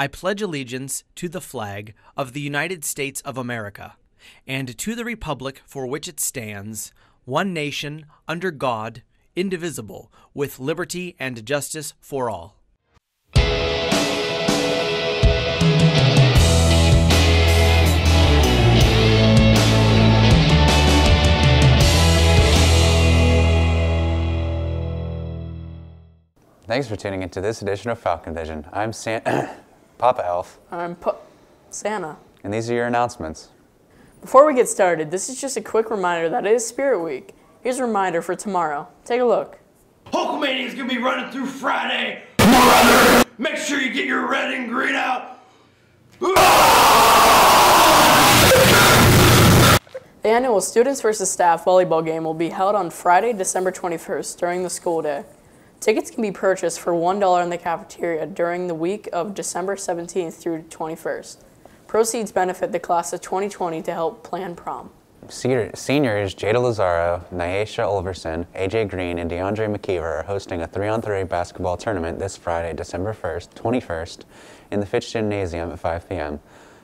I pledge allegiance to the flag of the United States of America and to the republic for which it stands, one nation, under God, indivisible, with liberty and justice for all. Thanks for tuning into this edition of Falcon Vision. I'm San- Papa Elf, I'm Pu- Santa. and these are your announcements. Before we get started, this is just a quick reminder that it is Spirit Week. Here's a reminder for tomorrow. Take a look. Hulkamania's gonna be running through Friday. Make sure you get your red and green out. The annual Students vs. Staff volleyball game will be held on Friday, December 21st during the school day. Tickets can be purchased for $1 in the cafeteria during the week of December 17th through 21st. Proceeds benefit the class of 2020 to help plan prom. Seniors Jada Lazaro, Nyesha Olverson, AJ Green, and DeAndre McKeever are hosting a 3 on 3 basketball tournament this Friday, December 1st, 21st, in the Fitch Gymnasium at 5 p.m.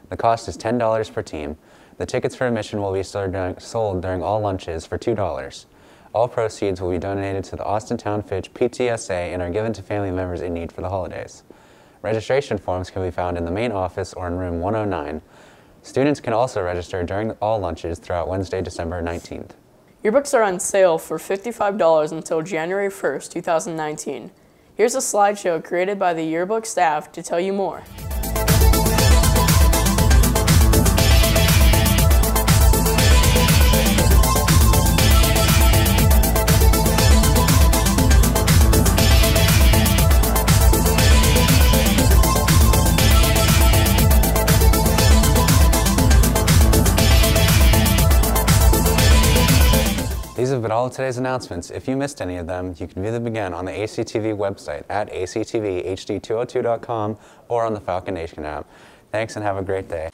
The cost is $10 per team. The tickets for admission will be sold during all lunches for $2. All proceeds will be donated to the Austintown Fitch PTSA and are given to family members in need for the holidays. Registration forms can be found in the main office or in room 109. Students can also register during all lunches throughout Wednesday, December 19th. Yearbooks are on sale for $55 until January 1st, 2019. Here's a slideshow created by the yearbook staff to tell you more. These have been all of today's announcements. If you missed any of them, you can view them again on the ACTV website at actvhd202.com or on the Falcon Nation app. Thanks and have a great day.